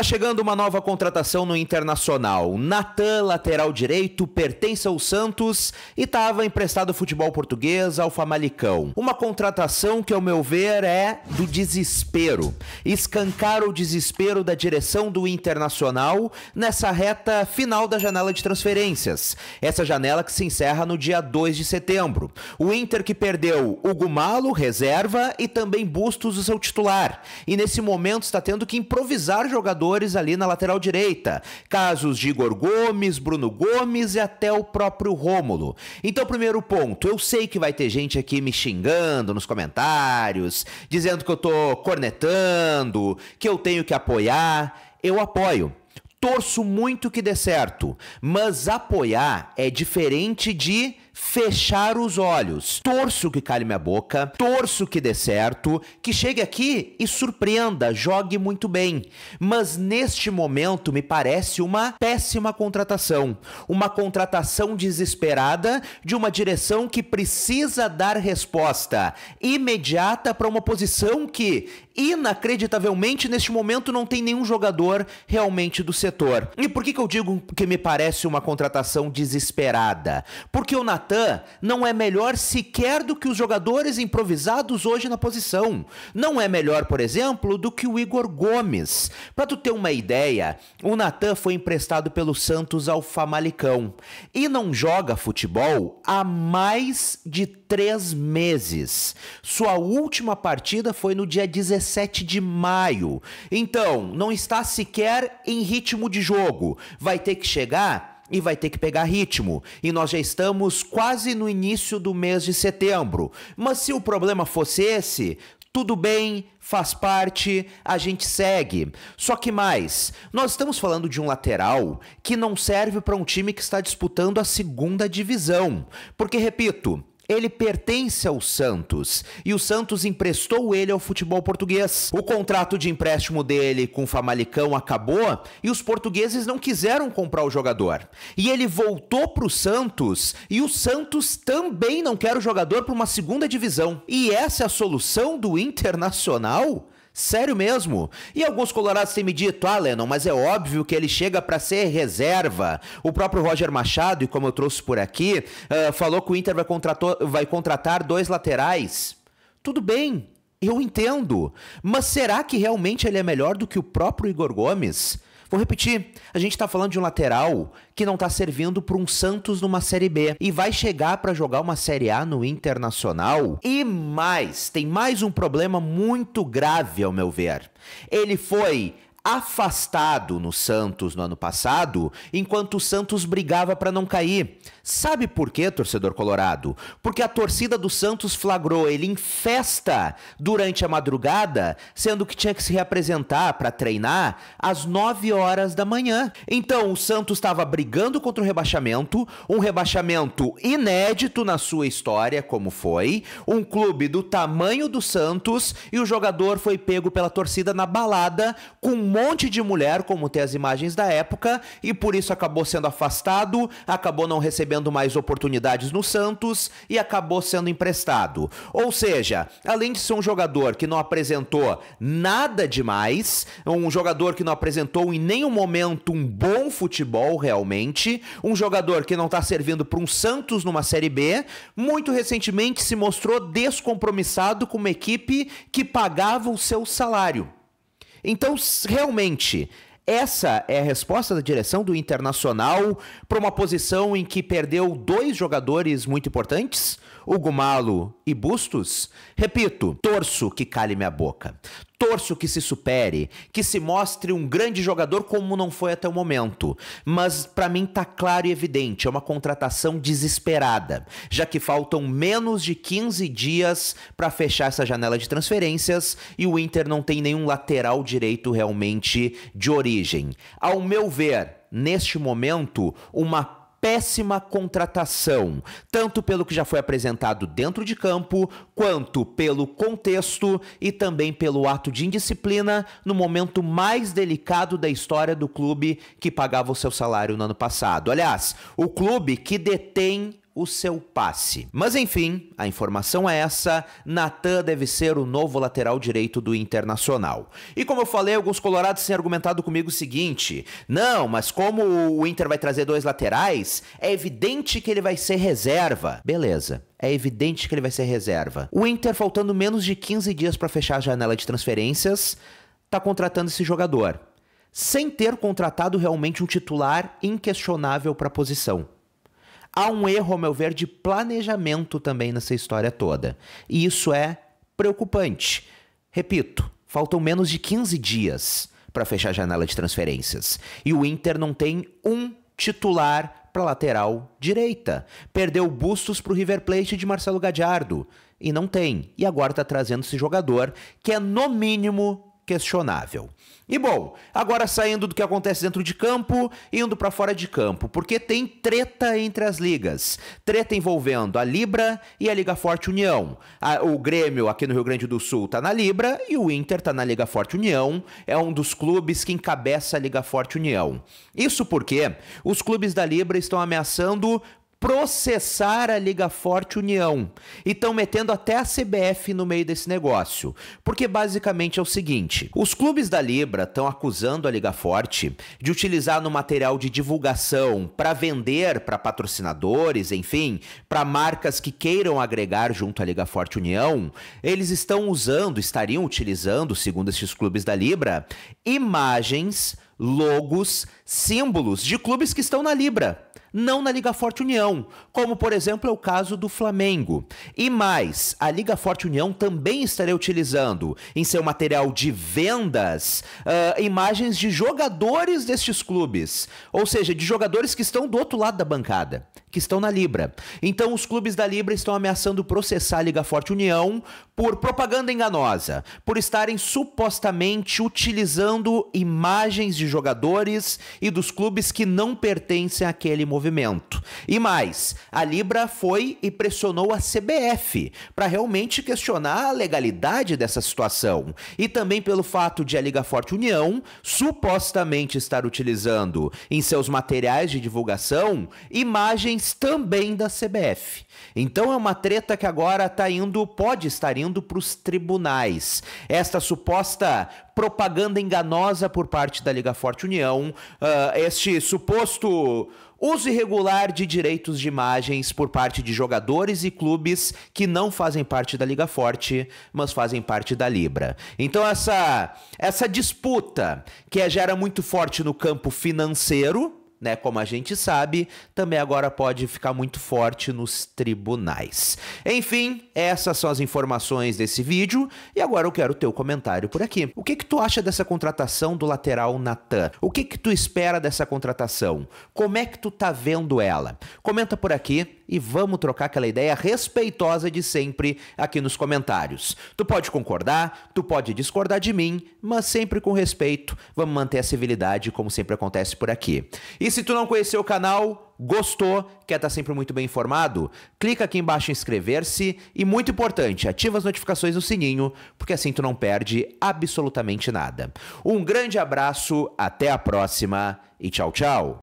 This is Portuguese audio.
Tá chegando uma nova contratação no Internacional. Natan, lateral direito, pertence ao Santos e estava emprestado ao futebol português ao Famalicão. Uma contratação que, ao meu ver, é do desespero. Escancar o desespero da direção do Internacional nessa reta final da janela de transferências. Essa janela que se encerra no dia 2 de setembro. O Inter que perdeu o Gumalo, reserva, e também Bustos, o seu titular. E nesse momento está tendo que improvisar jogadores jogadores ali na lateral direita. Casos de Igor Gomes, Bruno Gomes e até o próprio Rômulo. Então, primeiro ponto, eu sei que vai ter gente aqui me xingando nos comentários, dizendo que eu tô cornetando, que eu tenho que apoiar. Eu apoio. Torço muito que dê certo, mas apoiar é diferente de fechar os olhos. Torço que cale minha boca, torço que dê certo, que chegue aqui e surpreenda, jogue muito bem. Mas neste momento me parece uma péssima contratação. Uma contratação desesperada de uma direção que precisa dar resposta imediata para uma posição que, inacreditavelmente, neste momento não tem nenhum jogador realmente do setor. E por que, que eu digo que me parece uma contratação desesperada? Porque o Natan Natan não é melhor sequer do que os jogadores improvisados hoje na posição. Não é melhor, por exemplo, do que o Igor Gomes. Para tu ter uma ideia, o Natan foi emprestado pelo Santos ao Famalicão e não joga futebol há mais de três meses. Sua última partida foi no dia 17 de maio. Então, não está sequer em ritmo de jogo. Vai ter que chegar e vai ter que pegar ritmo. E nós já estamos quase no início do mês de setembro. Mas se o problema fosse esse, tudo bem, faz parte, a gente segue. Só que mais, nós estamos falando de um lateral que não serve para um time que está disputando a segunda divisão. Porque, repito, ele pertence ao Santos e o Santos emprestou ele ao futebol português. O contrato de empréstimo dele com o Famalicão acabou e os portugueses não quiseram comprar o jogador. E ele voltou para o Santos e o Santos também não quer o jogador para uma segunda divisão. E essa é a solução do Internacional? Sério mesmo? E alguns colorados têm me dito, ah, Lennon, mas é óbvio que ele chega para ser reserva. O próprio Roger Machado, e como eu trouxe por aqui, uh, falou que o Inter vai, vai contratar dois laterais. Tudo bem, eu entendo. Mas será que realmente ele é melhor do que o próprio Igor Gomes? Vou repetir, a gente está falando de um lateral que não está servindo para um Santos numa Série B e vai chegar para jogar uma Série A no Internacional. E mais, tem mais um problema muito grave ao meu ver. Ele foi afastado no Santos no ano passado, enquanto o Santos brigava para não cair. Sabe por quê, torcedor colorado? Porque a torcida do Santos flagrou ele em festa durante a madrugada, sendo que tinha que se reapresentar para treinar às 9 horas da manhã. Então, o Santos estava brigando contra o rebaixamento, um rebaixamento inédito na sua história, como foi, um clube do tamanho do Santos e o jogador foi pego pela torcida na balada com monte de mulher, como tem as imagens da época, e por isso acabou sendo afastado, acabou não recebendo mais oportunidades no Santos e acabou sendo emprestado. Ou seja, além de ser um jogador que não apresentou nada demais, um jogador que não apresentou em nenhum momento um bom futebol realmente, um jogador que não está servindo para um Santos numa Série B, muito recentemente se mostrou descompromissado com uma equipe que pagava o seu salário. Então, realmente, essa é a resposta da direção do Internacional para uma posição em que perdeu dois jogadores muito importantes, Hugo Malo e Bustos? Repito, torço que cale minha boca. Torço que se supere, que se mostre um grande jogador como não foi até o momento. Mas para mim tá claro e evidente, é uma contratação desesperada, já que faltam menos de 15 dias para fechar essa janela de transferências e o Inter não tem nenhum lateral direito realmente de origem. Ao meu ver, neste momento, uma péssima contratação, tanto pelo que já foi apresentado dentro de campo, quanto pelo contexto e também pelo ato de indisciplina no momento mais delicado da história do clube que pagava o seu salário no ano passado. Aliás, o clube que detém o seu passe. Mas enfim, a informação é essa: Natan deve ser o novo lateral direito do Internacional. E como eu falei, alguns colorados têm argumentado comigo o seguinte: não, mas como o Inter vai trazer dois laterais, é evidente que ele vai ser reserva. Beleza. É evidente que ele vai ser reserva. O Inter, faltando menos de 15 dias para fechar a janela de transferências, tá contratando esse jogador, sem ter contratado realmente um titular inquestionável para a posição. Há um erro, ao meu ver, de planejamento também nessa história toda. E isso é preocupante. Repito, faltam menos de 15 dias para fechar a janela de transferências. E o Inter não tem um titular para lateral direita. Perdeu Bustos para o River Plate de Marcelo Gadiardo. E não tem. E agora está trazendo esse jogador que é, no mínimo, questionável. E bom, agora saindo do que acontece dentro de campo, indo para fora de campo, porque tem treta entre as ligas. Treta envolvendo a Libra e a Liga Forte União. A, o Grêmio aqui no Rio Grande do Sul tá na Libra e o Inter tá na Liga Forte União. É um dos clubes que encabeça a Liga Forte União. Isso porque os clubes da Libra estão ameaçando processar a Liga Forte União e estão metendo até a CBF no meio desse negócio. Porque basicamente é o seguinte: os clubes da Libra estão acusando a Liga Forte de utilizar no material de divulgação para vender para patrocinadores, enfim, para marcas que queiram agregar junto à Liga Forte União, eles estão usando, estariam utilizando, segundo esses clubes da Libra, imagens, logos, símbolos de clubes que estão na Libra não na Liga Forte União, como por exemplo é o caso do Flamengo. E mais, a Liga Forte União também estaria utilizando em seu material de vendas uh, imagens de jogadores destes clubes, ou seja, de jogadores que estão do outro lado da bancada, que estão na Libra. Então os clubes da Libra estão ameaçando processar a Liga Forte União por propaganda enganosa, por estarem supostamente utilizando imagens de jogadores e dos clubes que não pertencem àquele movimento. E mais, a Libra foi e pressionou a CBF para realmente questionar a legalidade dessa situação. E também pelo fato de a Liga Forte União supostamente estar utilizando em seus materiais de divulgação imagens também da CBF. Então é uma treta que agora está indo, pode estar indo para os tribunais. Esta suposta propaganda enganosa por parte da Liga Forte União, uh, este suposto uso irregular de direitos de imagens por parte de jogadores e clubes que não fazem parte da Liga Forte, mas fazem parte da Libra. Então essa essa disputa que é, gera muito forte no campo financeiro, né, como a gente sabe, também agora pode ficar muito forte nos tribunais. Enfim, essas são as informações desse vídeo e agora eu quero o teu comentário por aqui. O que que tu acha dessa contratação do lateral Natan? O que que tu espera dessa contratação? Como é que tu tá vendo ela? Comenta por aqui e vamos trocar aquela ideia respeitosa de sempre aqui nos comentários. Tu pode concordar, tu pode discordar de mim, mas sempre com respeito. Vamos manter a civilidade como sempre acontece por aqui. E se tu não conheceu o canal, gostou, quer estar sempre muito bem informado, clica aqui embaixo em inscrever-se e muito importante, ativa as notificações do sininho, porque assim tu não perde absolutamente nada. Um grande abraço, até a próxima e tchau, tchau.